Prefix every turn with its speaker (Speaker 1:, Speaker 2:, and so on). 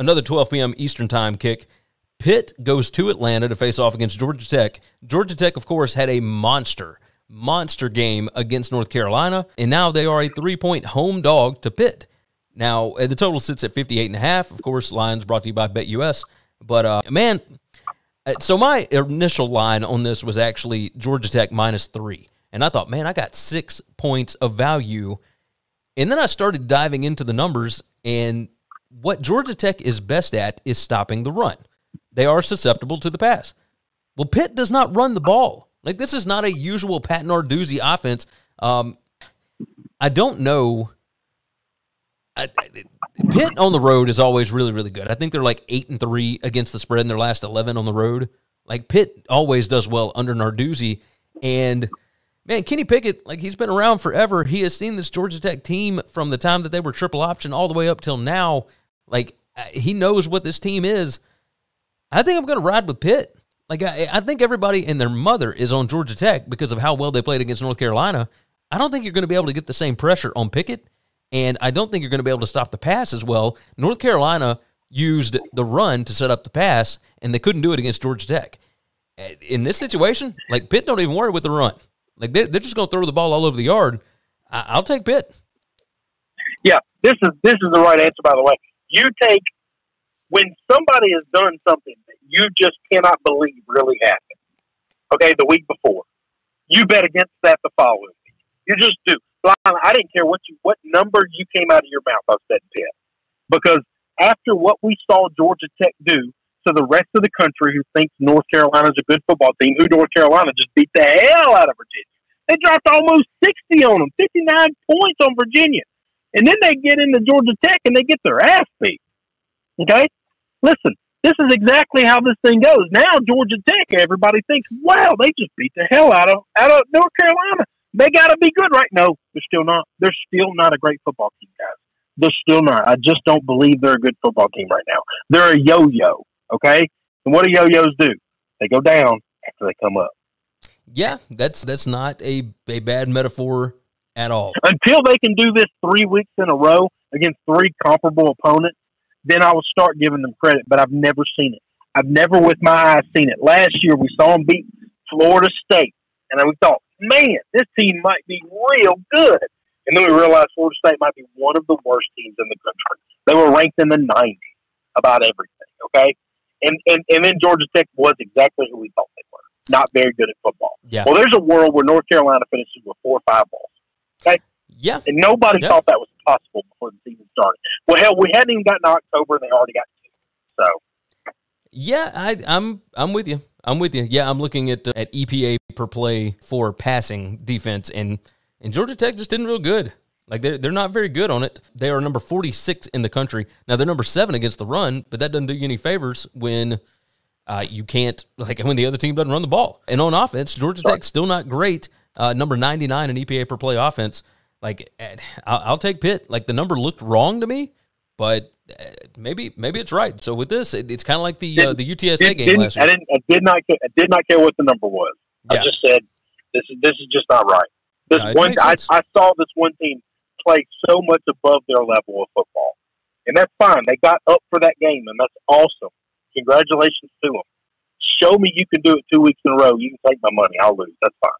Speaker 1: another 12 p.m. Eastern Time kick. Pitt goes to Atlanta to face off against Georgia Tech. Georgia Tech, of course, had a monster, monster game against North Carolina, and now they are a three point home dog to Pitt. Now, uh, the total sits at 58 and a half. Of course, lines brought to you by BetUS. But, uh, man, uh, so my initial line on this was actually Georgia Tech minus three. And I thought, man, I got six points of value. And then I started diving into the numbers, and what Georgia Tech is best at is stopping the run. They are susceptible to the pass. Well, Pitt does not run the ball. Like this is not a usual Pat Narduzzi offense. Um, I don't know. I, Pitt on the road is always really, really good. I think they're like eight and three against the spread in their last eleven on the road. Like Pitt always does well under Narduzzi, and man, Kenny Pickett, like he's been around forever. He has seen this Georgia Tech team from the time that they were triple option all the way up till now. Like uh, he knows what this team is. I think I'm going to ride with Pitt. Like I, I think everybody and their mother is on Georgia Tech because of how well they played against North Carolina. I don't think you're going to be able to get the same pressure on Pickett, and I don't think you're going to be able to stop the pass as well. North Carolina used the run to set up the pass, and they couldn't do it against Georgia Tech. Uh, in this situation, like Pitt don't even worry with the run. Like they're, they're just going to throw the ball all over the yard. I, I'll take Pitt.
Speaker 2: Yeah, this is this is the right answer. By the way, you take when somebody has done something that you just cannot believe really happened, okay, the week before, you bet against that the following week. You just do. I didn't care what you what number you came out of your mouth. I said Pitt because after what we saw Georgia Tech do to the rest of the country who thinks North Carolina's a good football team, who North Carolina just beat the hell out of Virginia. They dropped almost 60 on them, 59 points on Virginia. And then they get into Georgia Tech and they get their ass beat. Okay? Listen, this is exactly how this thing goes. Now Georgia Tech, everybody thinks, wow, they just beat the hell out of out of North Carolina. They got to be good, right? No, they're still not. They're still not a great football team, guys. They're still not. I just don't believe they're a good football team right now. They're a yo-yo, okay? And what do yo-yos do? They go down after they come up.
Speaker 1: Yeah, that's that's not a a bad metaphor at all.
Speaker 2: Until they can do this three weeks in a row against three comparable opponents, then I will start giving them credit. But I've never seen it. I've never with my eyes seen it. Last year we saw them beat Florida State, and we thought, man, this team might be real good. And then we realized Florida State might be one of the worst teams in the country. They were ranked in the 90s about everything. Okay, and and and then Georgia Tech was exactly who we thought they were. Not very good at football.
Speaker 1: Yeah.
Speaker 2: Well, there's a world where North Carolina finishes with four or five balls. Okay.
Speaker 1: Yeah.
Speaker 2: And nobody
Speaker 1: yeah.
Speaker 2: thought that was possible before the season started. Well, hell, we hadn't even gotten October, and they already got two. So.
Speaker 1: Yeah, I, I'm I'm with you. I'm with you. Yeah, I'm looking at uh, at EPA per play for passing defense, and and Georgia Tech just didn't real good. Like they're they're not very good on it. They are number 46 in the country. Now they're number seven against the run, but that doesn't do you any favors when uh, you can't like when the other team doesn't run the ball. And on offense, Georgia Tech's still not great. Uh, number 99 in EPA per play offense. Like I'll, I'll, take Pitt. Like the number looked wrong to me, but uh, maybe maybe it's right. So with this, it, it's kind of like the uh, the UTSA game last
Speaker 2: week. I didn't. I did not. I did not care what the number was. Yeah. I just said this is this is just not right. This no, one. I, I saw this one team play so much above their level of football, and that's fine. They got up for that game, and that's awesome. Congratulations to them. Show me you can do it two weeks in a row. You can take my money. I'll lose. That's fine.